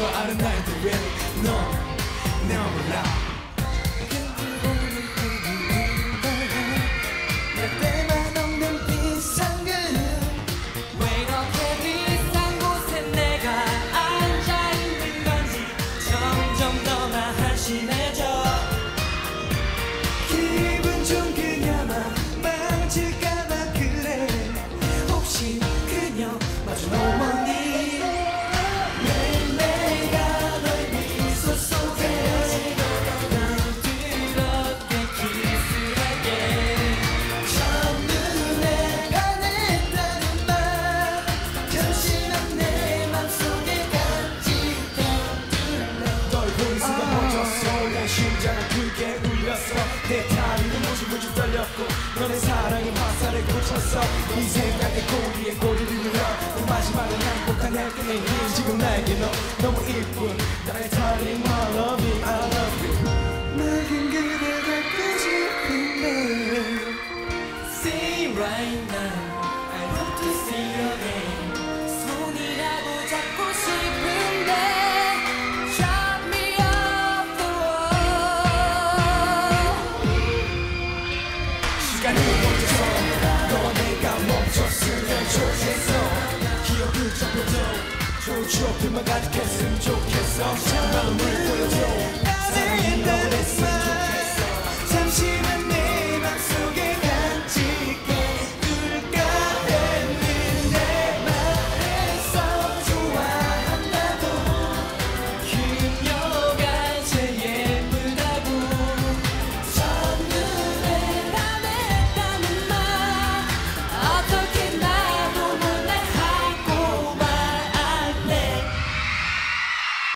はあるないで Really. No 眠ら 크게 울렸어. 내 다리는 무지무지 떨렸고 너네 사랑의 화살에 꽂혔어. 이 생각에 고리에 꼬리를 눌러. 그 마지막은 행복한 헬기네 지금 나에게 너 너무 이쁜 그 추억들만 가득했으면 좋겠어. 마음을 보여줘. 사랑한다